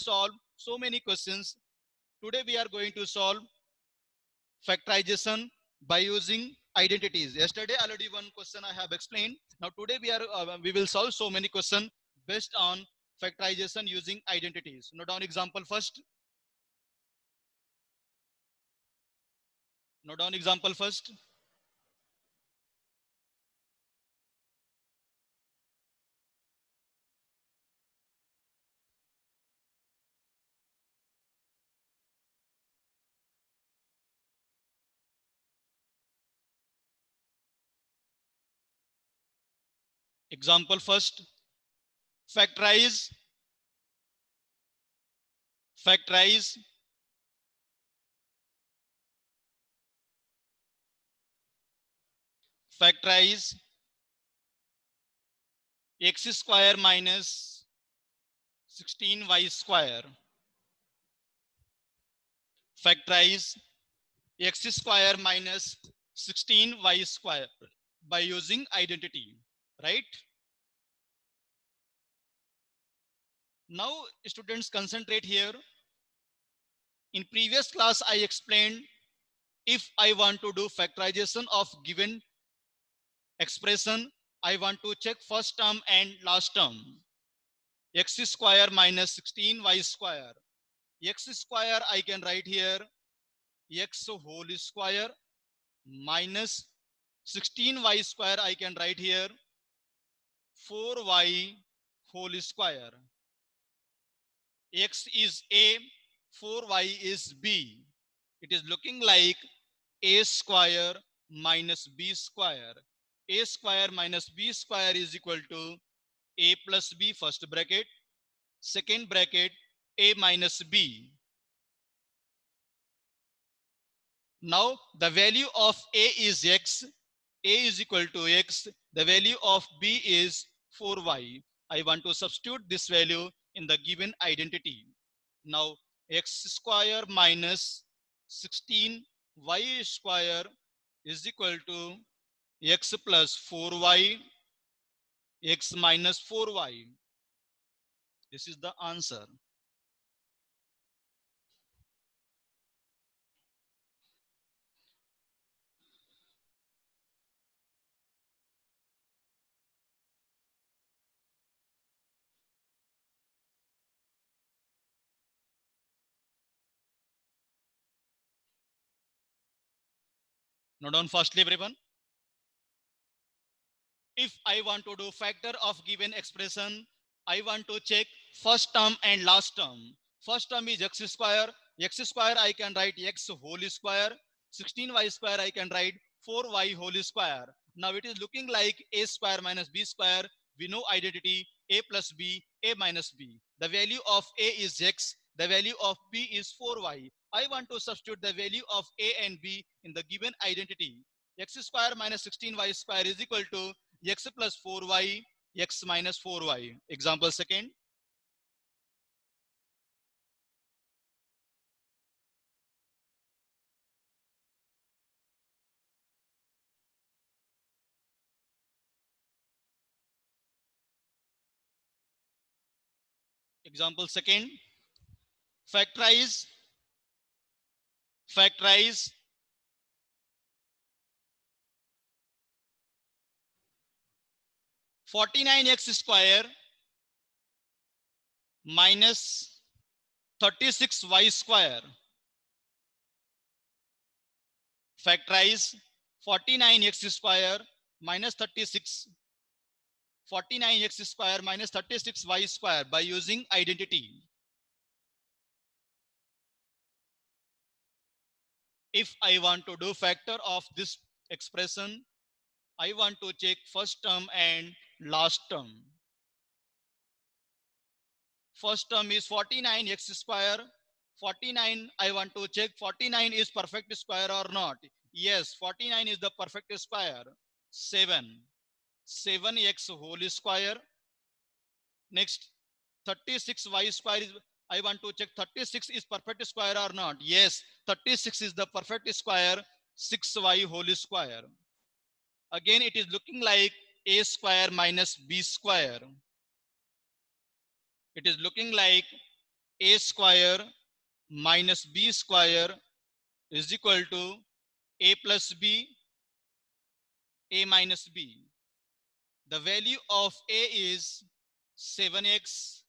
solve so many questions. Today we are going to solve factorization by using identities. Yesterday already one question I have explained. Now today we are uh, we will solve so many questions based on factorization using identities. Note down example first. Note down example first. Example first, factorize, factorize. Factorize. X square minus 16y square. Factorize. X square minus 16y square by using identity right? Now students concentrate here. In previous class, I explained if I want to do factorization of given expression, I want to check first term and last term. x square minus 16y square. x square I can write here x whole square minus 16y square I can write here 4y whole square. X is a, 4y is b. It is looking like a square minus b square. a square minus b square is equal to a plus b first bracket, second bracket a minus b. Now the value of a is x, a is equal to x, the value of b is 4y. I want to substitute this value in the given identity. Now x square minus 16y square is equal to x plus 4y, x minus 4y. This is the answer. Note down firstly, everyone. If I want to do factor of given expression, I want to check first term and last term. First term is x square. x square I can write x whole square. 16y square I can write 4y whole square. Now it is looking like a square minus b square. We know identity a plus b, a minus b. The value of a is x. The value of b is 4y. I want to substitute the value of a and b in the given identity. x square minus 16y square is equal to x plus 4y, x minus 4y. Example second. Example second. Factorize factorize Forty-nine x square minus thirty-six y square. Factorize forty-nine x square minus thirty-six 49x square minus 36y square by using identity. If I want to do factor of this expression, I want to check first term and last term. First term is 49x square. 49, I want to check 49 is perfect square or not. Yes, 49 is the perfect square. 7. 7x whole square. Next, 36y square is I want to check 36 is perfect square or not. Yes, 36 is the perfect square, 6y whole square. Again, it is looking like a square minus b square. It is looking like a square minus b square is equal to a plus b, a minus b. The value of a is 7x.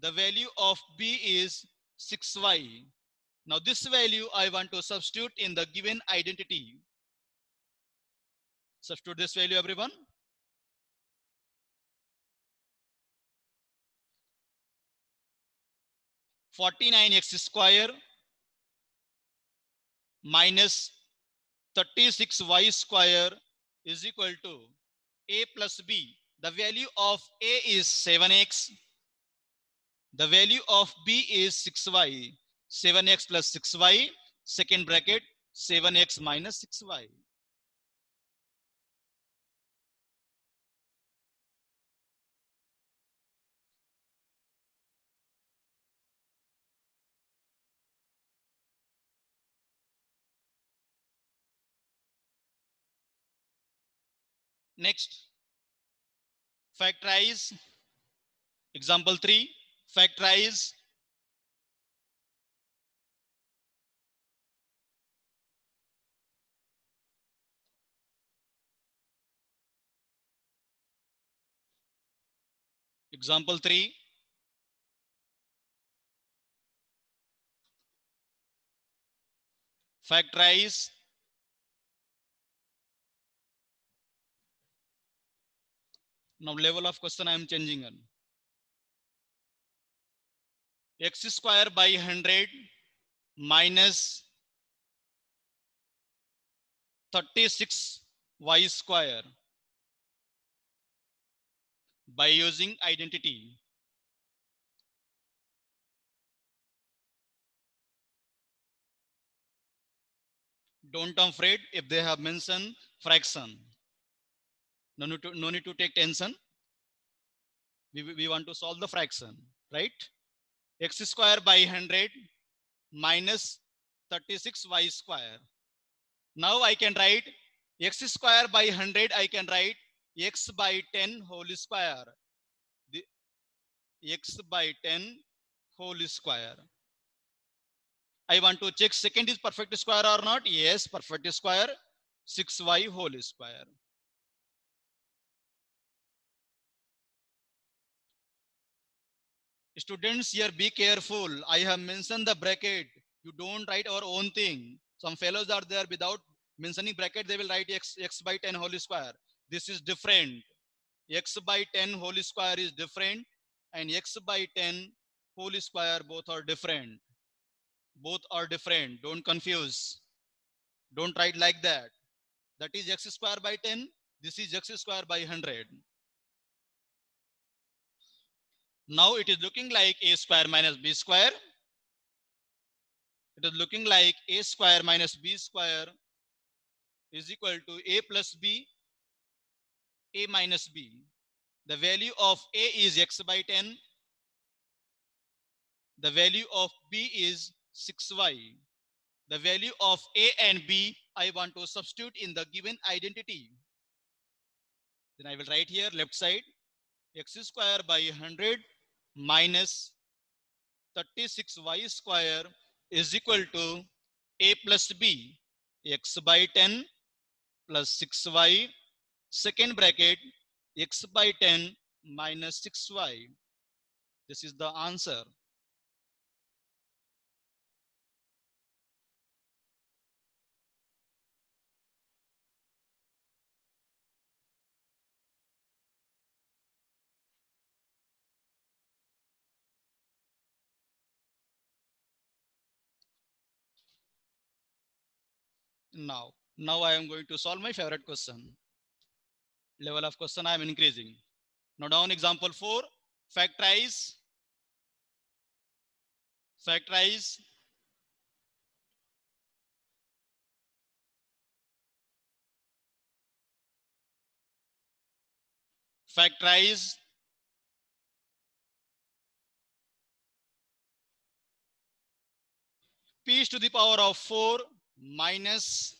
The value of b is 6y. Now this value I want to substitute in the given identity. Substitute this value everyone. Forty-nine x square minus 36y square is equal to a plus b. The value of a is 7x. The value of b is 6y. 7x plus 6y, second bracket, 7x minus 6y. Next, factorize. Example 3, factorize Example 3. Factorize Now level of question I am changing on. X square by 100 minus 36 y square by using identity. Don't afraid if they have mentioned fraction. No need to, no need to take tension. We, we want to solve the fraction, right? X square by 100 minus 36y square. Now I can write x square by 100, I can write x by 10 whole square. The x by 10 whole square. I want to check second is perfect square or not. Yes, perfect square. 6y whole square. Students here, be careful. I have mentioned the bracket. You don't write our own thing. Some fellows are there without mentioning bracket. They will write x, x by 10 whole square. This is different. x by 10 whole square is different and x by 10 whole square both are different. Both are different. Don't confuse. Don't write like that. That is x square by 10. This is x square by 100. Now it is looking like a square minus b square. It is looking like a square minus b square is equal to a plus b, a minus b. The value of a is x by 10. The value of b is 6y. The value of a and b I want to substitute in the given identity. Then I will write here left side x square by 100 minus 36y square is equal to a plus b x by 10 plus 6y second bracket x by 10 minus 6y this is the answer Now, now I am going to solve my favorite question. Level of question I am increasing. Now down example 4, factorize, factorize factorize p to the power of 4 minus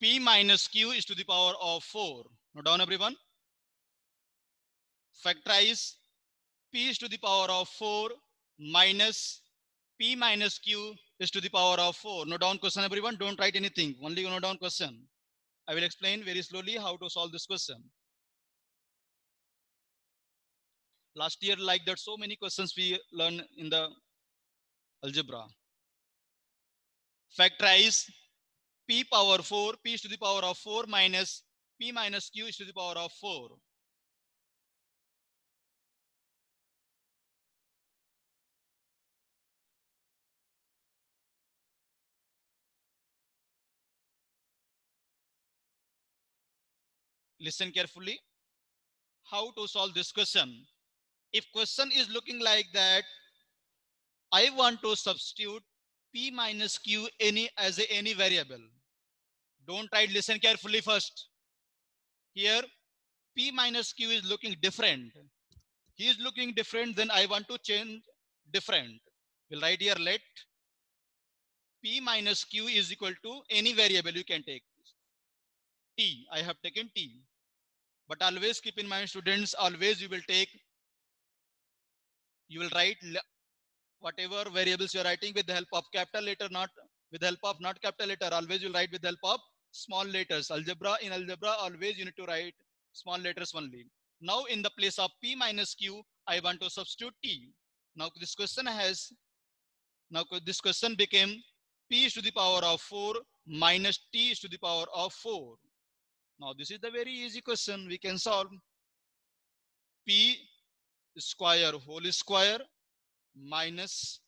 p minus q is to the power of 4. Note down everyone. Factorize p is to the power of 4 minus p minus q is to the power of 4. Note down question everyone. Don't write anything. Only you note down question. I will explain very slowly how to solve this question. Last year like that so many questions we learned in the algebra. Factorize p power 4, p is to the power of 4 minus p minus q is to the power of 4. Listen carefully. How to solve this question? If question is looking like that, I want to substitute p minus q any as a, any variable. Don't try listen carefully first. Here, p minus q is looking different. He is looking different, then I want to change different. We'll write here let p minus q is equal to any variable you can take. T, I have taken T. But always keep in mind students, always you will take, you will write whatever variables you're writing with the help of capital letter, not with the help of not capital letter. Always you'll write with the help of small letters. Algebra, in algebra, always you need to write small letters only. Now in the place of P minus Q, I want to substitute T. Now this question has, now this question became P to the power of 4 minus T to the power of 4. Now this is the very easy question we can solve. P square whole square minus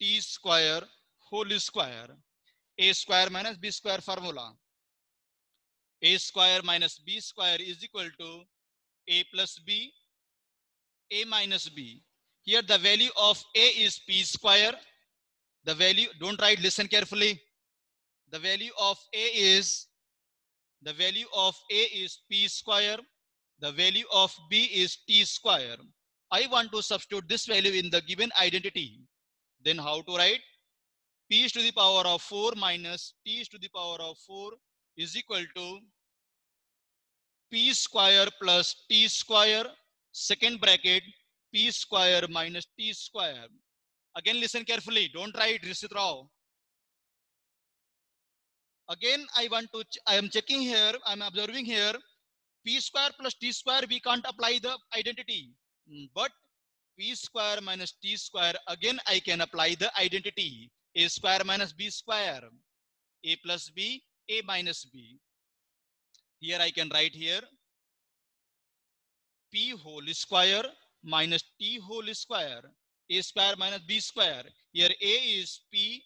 T square whole square. A square minus B square formula. A square minus B square is equal to A plus B, A minus B. Here the value of A is P square. The value, don't write, listen carefully. The value of A is the value of A is P square. The value of B is T square. I want to substitute this value in the given identity. Then how to write? P is to the power of 4 minus T is to the power of 4 is equal to P square plus T square, second bracket, P square minus T square. Again, listen carefully. Don't write Rishit Rao again i want to i am checking here i'm observing here p square plus t square we can't apply the identity Mm, but p square minus t square again i can apply the identity. A square minus b square a plus b a minus b. Here i can write here p whole square minus t whole square a square minus b square. Here a is p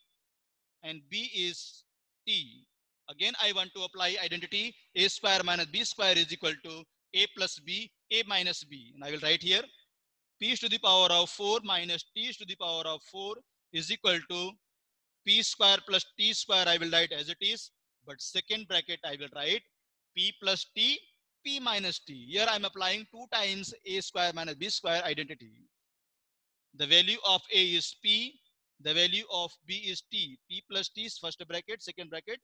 and b is t. Again, I want to apply identity. A square minus b square is equal to a plus b, a minus b. And I will write here p to the power of 4 minus t to the power of 4 is equal to p square plus t square I will write as it is. But second bracket I will write p plus t, p minus t. Here I am applying two times a square minus b square identity. The value of a is p, the value of b is t. p plus t is first bracket, second bracket,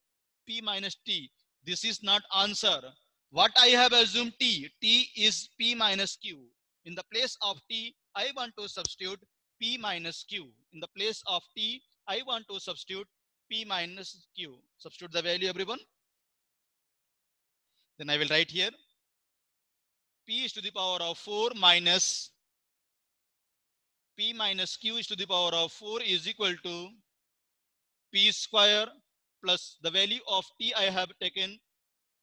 p minus t. This is not answer. What I have assumed t, t is p minus q. In the place of t, I want to substitute p minus q. In the place of t, I want to substitute p minus q. Substitute the value everyone. Then I will write here p is to the power of 4 minus p minus q is to the power of 4 is equal to p square plus the value of t I have taken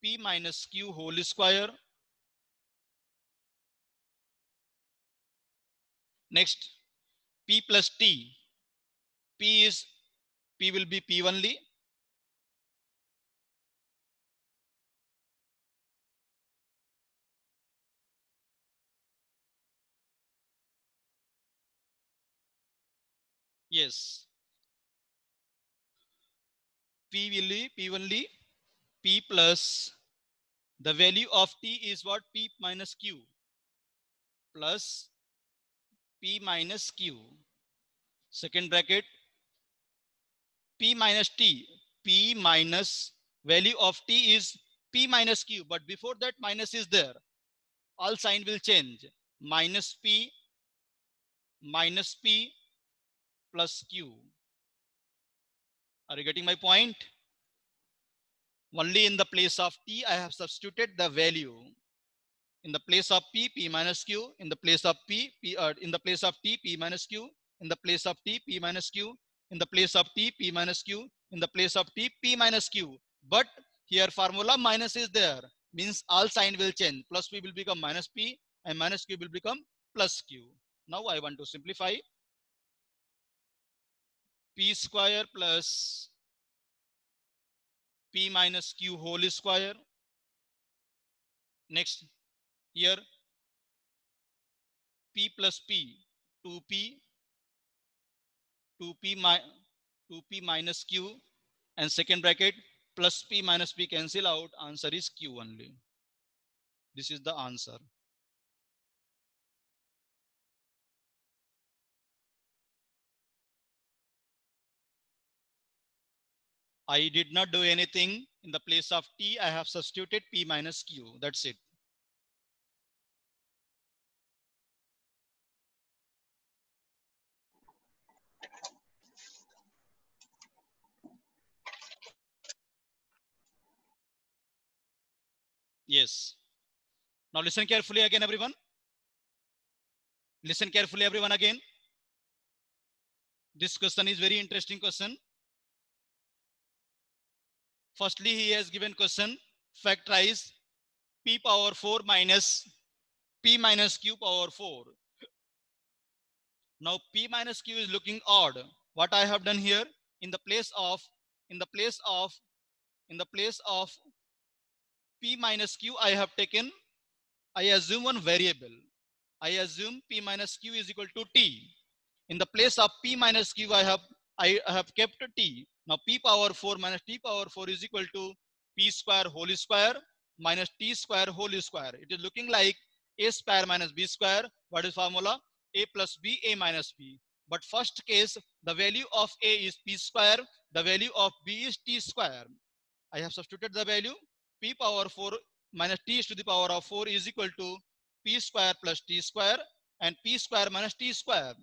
p minus q whole square. Next, p plus t. p is, p will be p only. Yes, P will be P only P plus the value of T is what P minus Q plus P minus Q. Second bracket P minus T. P minus value of T is P minus Q. But before that minus is there. All sign will change. Minus P minus P plus Q. Are you getting my point? Only in the place of T, I have substituted the value. In the place of P, P minus Q. In the place of P, P uh, in the place of T, P minus Q. In the place of T, P minus Q. In the place of T, P minus Q. In the place of T, P minus Q. But here formula minus is there. Means all sign will change. Plus P will become minus P and minus Q will become plus Q. Now I want to simplify. P square plus P minus Q whole square. Next, here P plus P, 2P, 2P, 2P minus Q and second bracket plus P minus P cancel out. Answer is Q only. This is the answer. I did not do anything. In the place of T, I have substituted P minus Q. That's it. Yes. Now listen carefully again, everyone. Listen carefully, everyone, again. This question is very interesting question. Firstly, he has given question factorize p power 4 minus p minus q power 4. Now p minus q is looking odd. What I have done here in the place of in the place of in the place of p minus q I have taken I assume one variable. I assume p minus q is equal to t. In the place of p minus q I have I have kept t. Now p power 4 minus t power 4 is equal to p square whole square minus t square whole square. It is looking like a square minus b square. What is formula? a plus b, a minus b. But first case, the value of a is p square. The value of b is t square. I have substituted the value p power 4 minus t to the power of 4 is equal to p square plus t square and p square minus t square.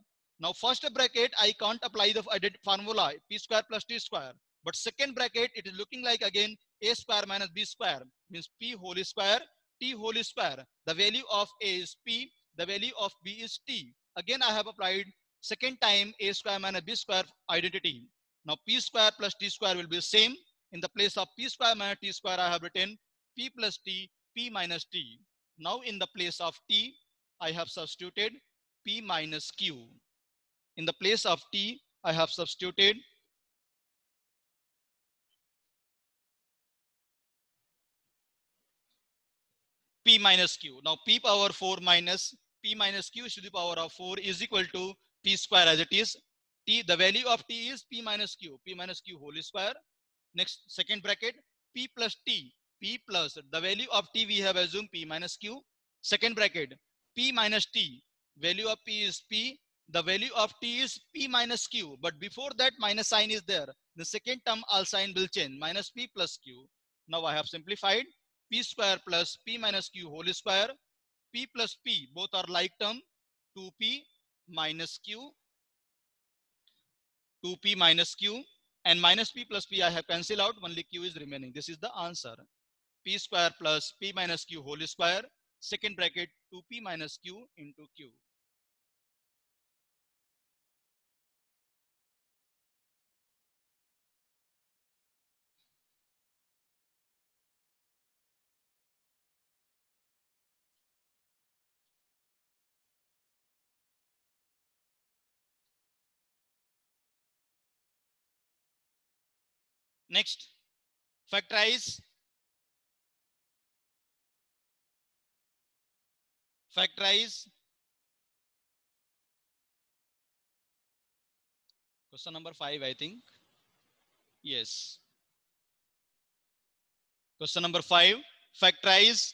Now first bracket, I can't apply the formula p square plus t square. But second bracket, it is looking like again a square minus b square means p whole square, t whole square. The value of a is p, the value of b is t. Again, I have applied second time a square minus b square identity. Now p square plus t square will be same. In the place of p square minus t square, I have written p plus t, p minus t. Now in the place of t, I have substituted p minus q. In the place of t, I have substituted p minus q. Now p power 4 minus p minus q to the power of 4 is equal to p square as it is. t, the value of t is p minus q, p minus q whole square. Next second bracket, p plus t, p plus the value of t we have assumed p minus q. Second bracket, p minus t, value of p is p the value of t is p minus q but before that minus sign is there. The second term all sign will change. Minus p plus q. Now i have simplified. P square plus p minus q whole square. P plus p both are like term. 2p minus q. 2p minus q. And minus p plus p i have cancelled out. Only q is remaining. This is the answer. P square plus p minus q whole square. Second bracket 2p minus q into q Next, factorize. Factorize. Question number five, I think. Yes. Question number five, factorize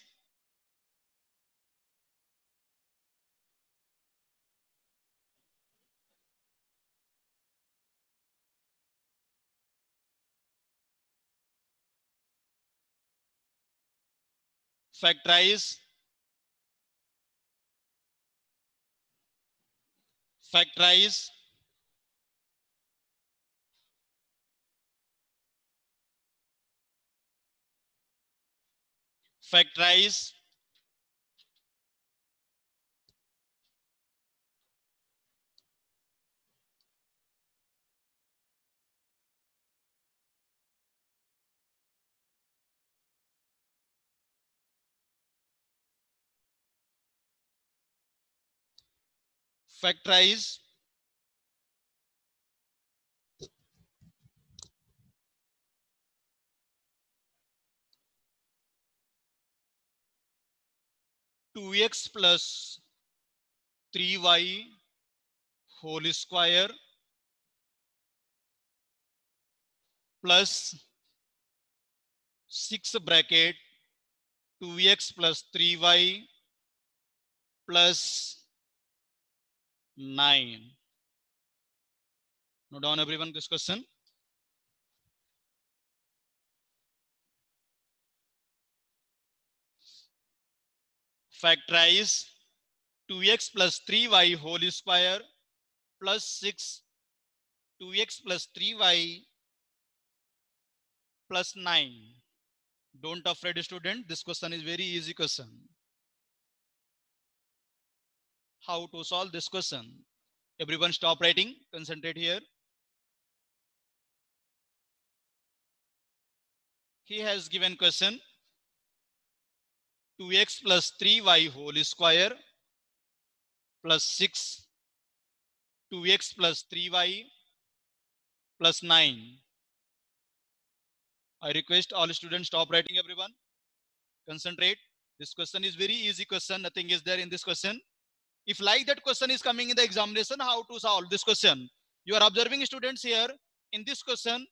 factorize factorize factorize factorize two x plus three y whole square plus six bracket two x plus three y plus 9. Note down everyone this question. Factorize 2x plus 3y whole square plus 6 2x plus 3y plus 9. Don't afraid student. This question is very easy question how to solve this question. Everyone stop writing, concentrate here. He has given question 2x plus 3y whole square plus 6 2x plus 3y plus 9. I request all students stop writing everyone. Concentrate. This question is very easy question. Nothing is there in this question. If like that question is coming in the examination, how to solve this question? You are observing students here. In this question,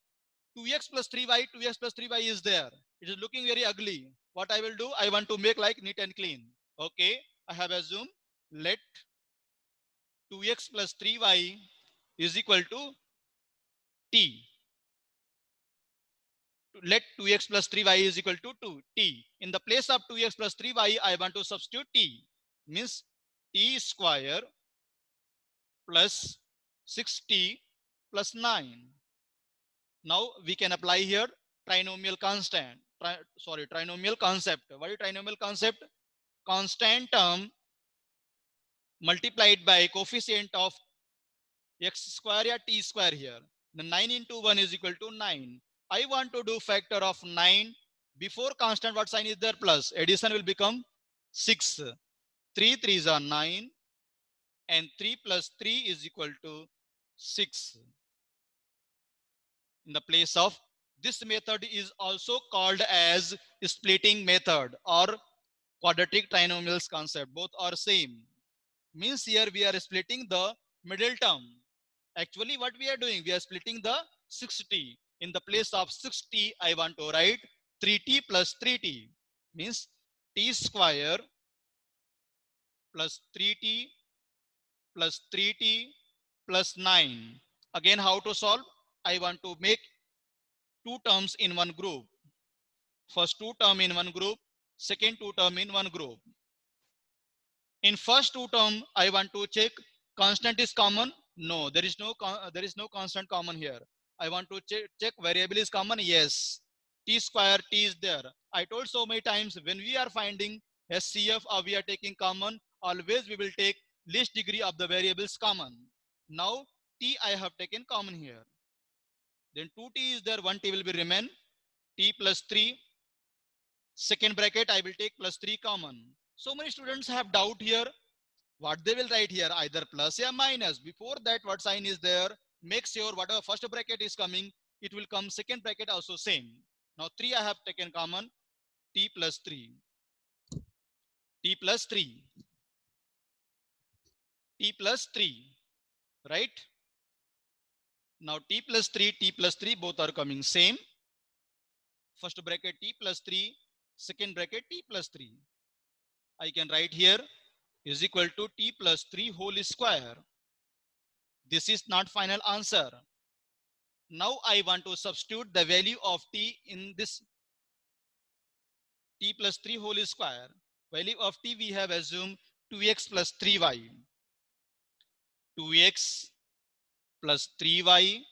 2x plus 3y, 2x plus 3y is there. It is looking very ugly. What I will do, I want to make like neat and clean. Okay, I have assumed let 2x plus 3y is equal to t. Let 2x plus 3y is equal to 2 t. In the place of 2x plus 3y, I want to substitute t. Means t square plus 6t plus 9. Now we can apply here trinomial constant. Tri sorry, trinomial concept. What is trinomial concept? Constant term multiplied by coefficient of x square or t square here. The 9 into 1 is equal to 9. I want to do factor of 9. Before constant, what sign is there? Plus. Addition will become 6. 3 3s are 9 and 3 plus 3 is equal to 6. In the place of this method is also called as splitting method or quadratic trinomials concept. Both are same. Means here we are splitting the middle term. Actually what we are doing, we are splitting the 6t. In the place of 6t, I want to write 3t plus 3t. Means t square plus 3t plus 3t plus 9. Again, how to solve? I want to make two terms in one group. First two term in one group, second two term in one group. In first two term, I want to check constant is common. No, there is no there is no constant common here. I want to check, check variable is common. Yes, t square t is there. I told so many times when we are finding SCF or uh, we are taking common, always we will take least degree of the variables common. Now t I have taken common here. Then 2t is there, 1t will be remain, t plus 3. Second bracket I will take plus 3 common. So many students have doubt here. What they will write here, either plus or minus. Before that, what sign is there? Make sure whatever first bracket is coming, it will come second bracket also same. Now 3 I have taken common, t plus 3. t plus 3 t plus 3, right? Now t plus 3, t plus 3, both are coming same. First bracket t plus 3, second bracket t plus 3. I can write here is equal to t plus 3 whole square. This is not final answer. Now I want to substitute the value of t in this t plus 3 whole square. Value of t we have assumed 2x plus 3y. 2x plus 3y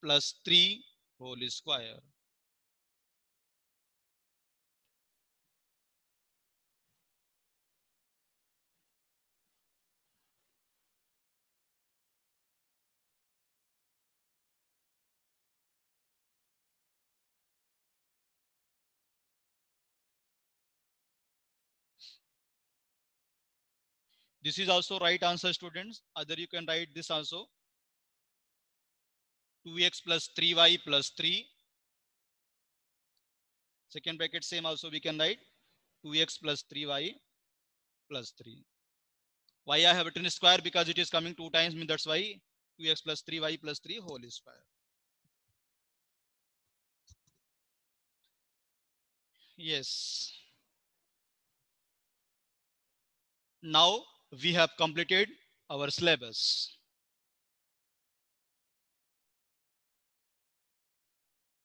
plus 3 whole square. This is also right answer students. Other you can write this also. 2x plus 3y plus 3. Second bracket same also we can write 2x plus 3y plus 3. Why I have written square because it is coming two times mean that's why 2x plus 3y plus 3 whole square. Yes. Now we have completed our syllabus.